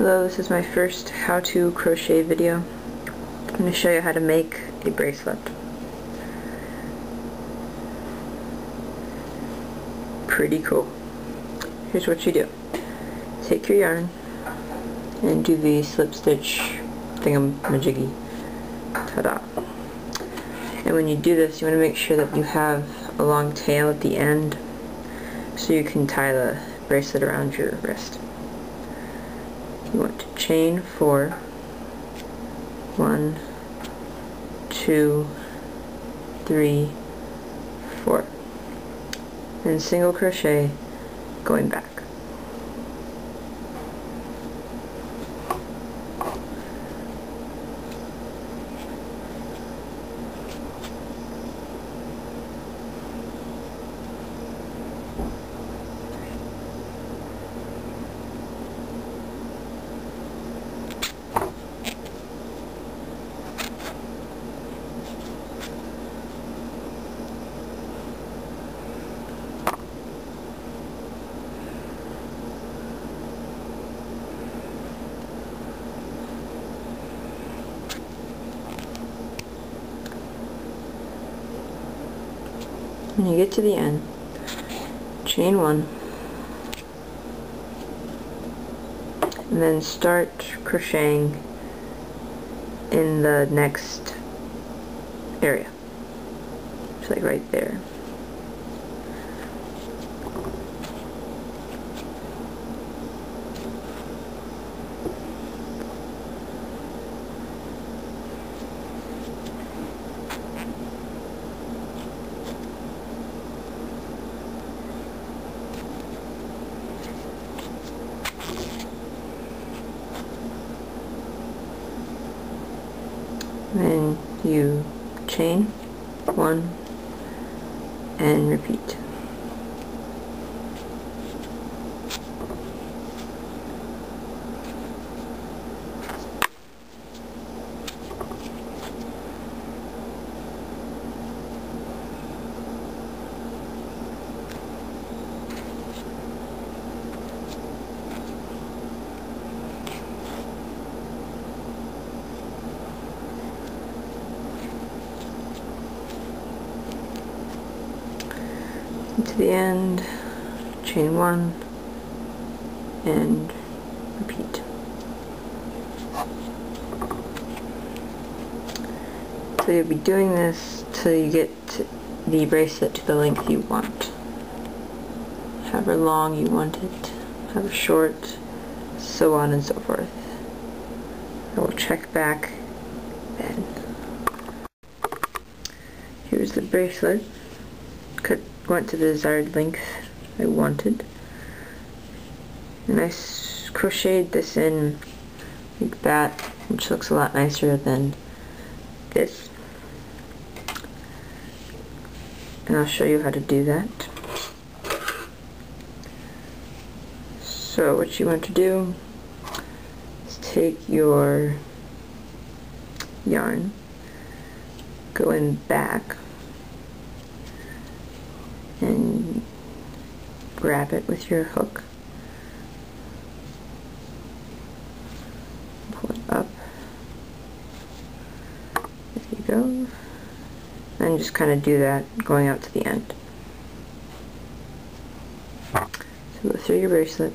Hello, this is my first how to crochet video. I'm going to show you how to make a bracelet. Pretty cool. Here's what you do. Take your yarn and do the slip stitch thingamajiggy. Ta-da. And when you do this, you want to make sure that you have a long tail at the end so you can tie the bracelet around your wrist you want to chain four, one, two, three, four, and single crochet going back. When you get to the end. Chain one. And then start crocheting in the next area. Like right there then you chain one and repeat to the end, chain one, and repeat. So you'll be doing this till you get the bracelet to the length you want. However long you want it, however short, so on and so forth. I will check back then. Here's the bracelet. Cut went to the desired length I wanted. And I crocheted this in like that which looks a lot nicer than this. And I'll show you how to do that. So what you want to do is take your yarn go in back and grab it with your hook. Pull it up. There you go. And just kind of do that going out to the end. So go through your bracelet,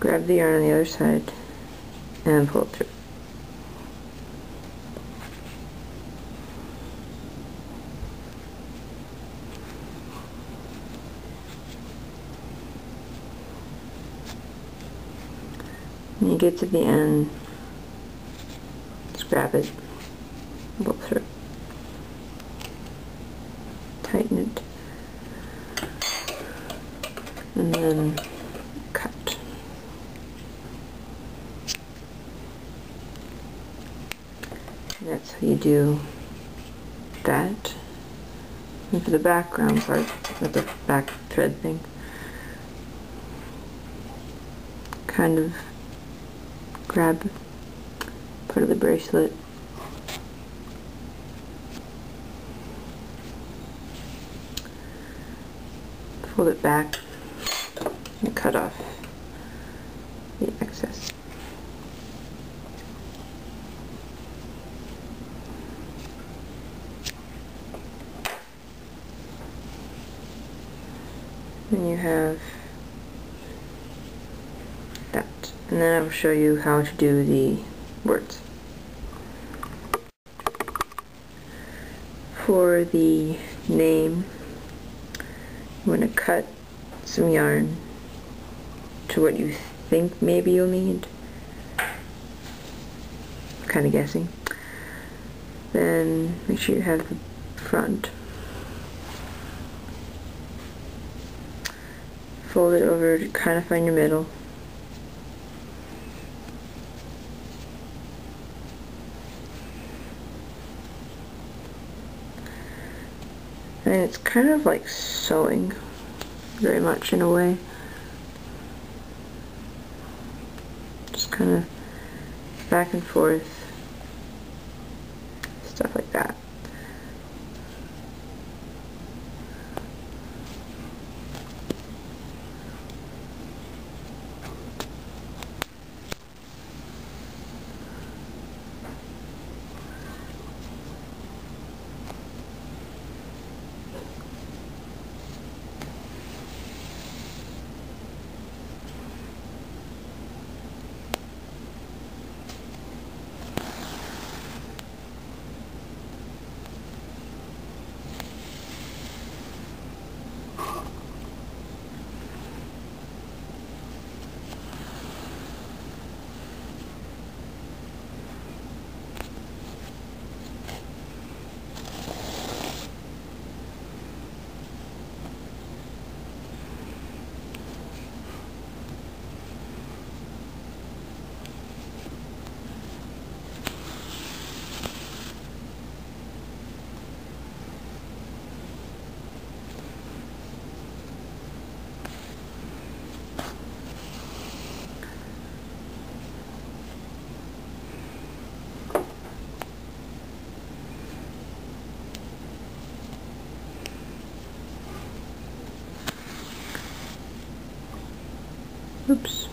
grab the yarn on the other side, and pull it through. When you get to the end, just grab it, pull through. Tighten it. And then cut. And that's how you do that. And for the background part, with the back thread thing, kind of grab part of the bracelet fold it back and cut off the excess. Then you have that. And then I'll show you how to do the words. For the name, you want to cut some yarn to what you think maybe you'll need. Kind of guessing. Then make sure you have the front. Fold it over to kind of find your middle. And it's kind of like sewing very much in a way. Just kind of back and forth, stuff like that. Oops.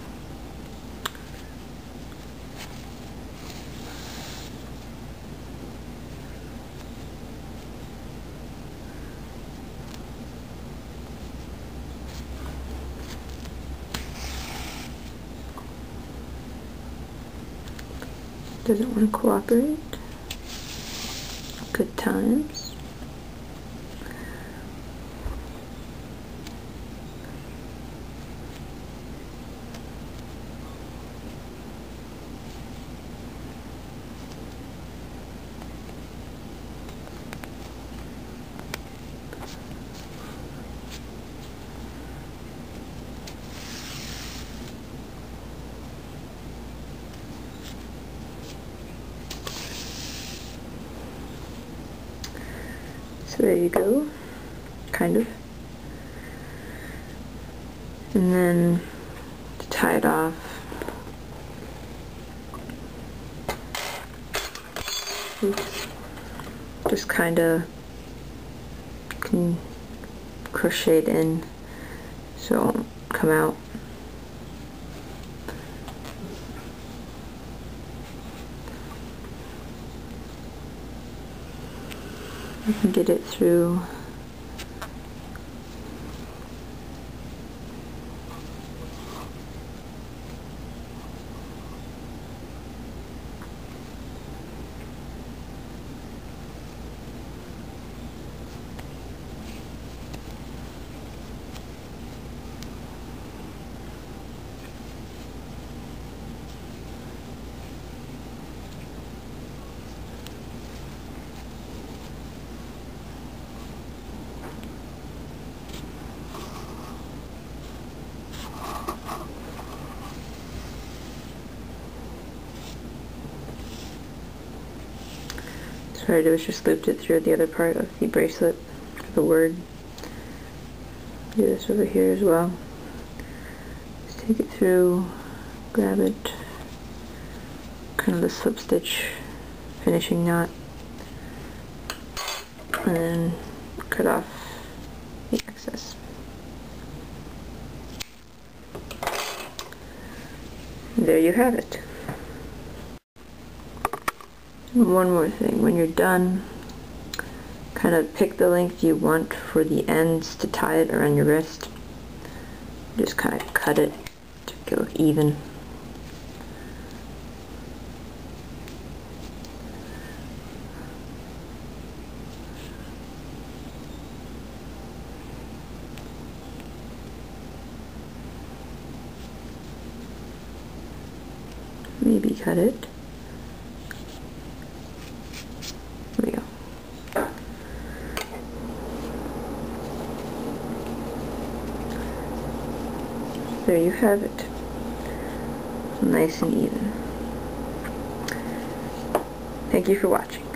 Doesn't want to cooperate. Good times. So there you go, kind of. And then to tie it off, oops, just kind of can crochet it in so it won't come out. You can get it through I did was just looped it through the other part of the bracelet, the word. Do this over here as well. Just take it through, grab it, kind of the slip stitch finishing knot, and then cut off the excess. there you have it. One more thing, when you're done, kind of pick the length you want for the ends to tie it around your wrist. Just kind of cut it to look even. maybe cut it. There we go. There you have it. Nice and even. Thank you for watching.